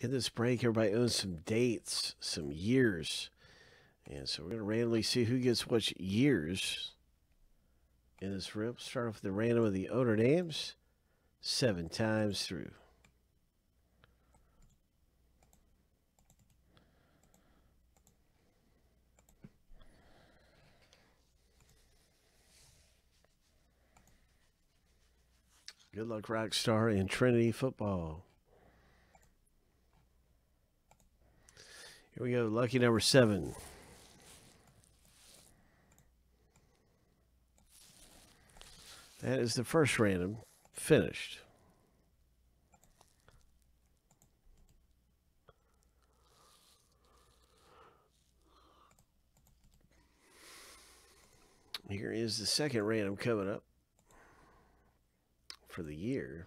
in this break, everybody owns some dates, some years. And so we're going to randomly see who gets which years in this rip. Start off with the random of the owner names seven times through. Good luck, Rockstar, in Trinity football. Here we go. Lucky number seven. That is the first random finished. Here is the second random coming up for the year.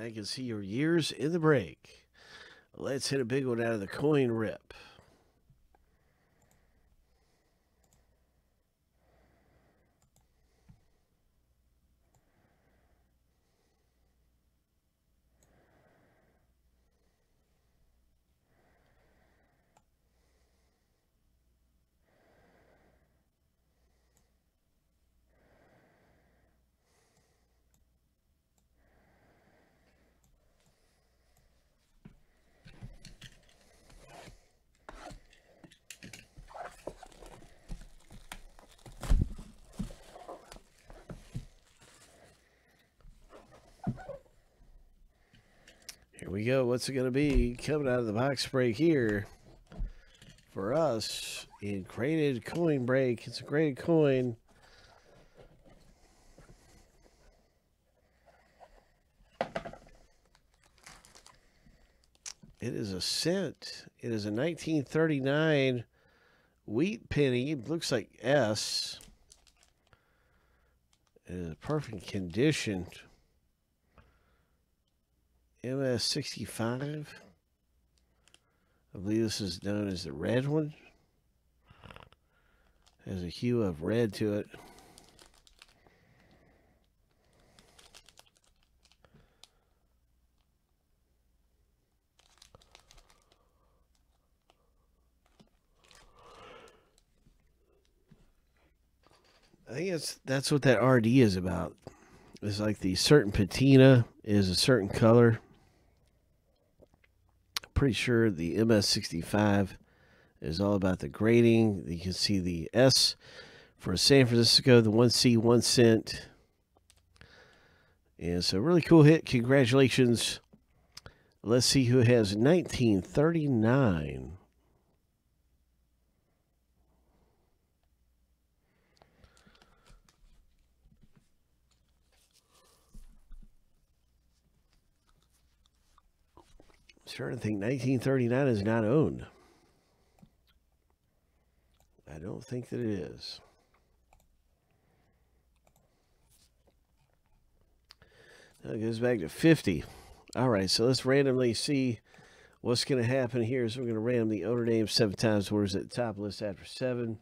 I can see your years in the break. Let's hit a big one out of the coin rip. Here we go. What's it going to be coming out of the box break here for us in graded coin break? It's a graded coin. It is a cent. It is a 1939 wheat penny. It looks like S. It is perfect condition. MS65. I believe this is known as the red one. Has a hue of red to it. I think it's that's what that RD is about. It's like the certain patina is a certain color. Pretty sure the MS65 is all about the grading. You can see the S for San Francisco, the 1C, 1 cent. And so, really cool hit. Congratulations. Let's see who has 1939. Starting to think 1939 is not owned. I don't think that it is. Now it goes back to 50. All right, so let's randomly see what's going to happen here. So we're going to random the owner name seven times. Where's at the top list after seven?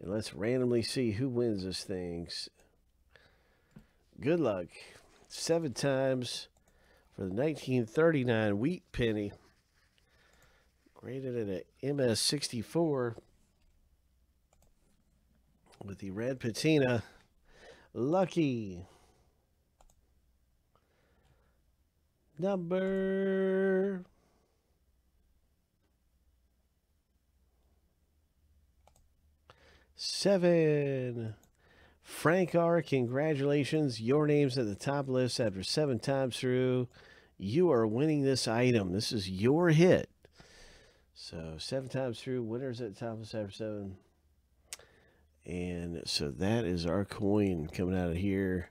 And let's randomly see who wins this thing. Good luck. Seven times for the 1939 Wheat Penny, graded at an MS-64 with the red patina. Lucky. Number... Seven. Frank R., congratulations. Your name's at the top list after seven times through. You are winning this item. This is your hit. So seven times through, winners at the top list after seven. And so that is our coin coming out of here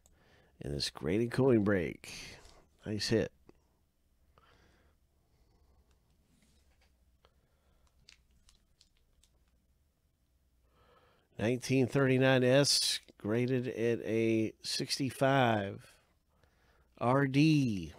in this graded coin break. Nice hit. Nineteen thirty nine S graded at a sixty five. RD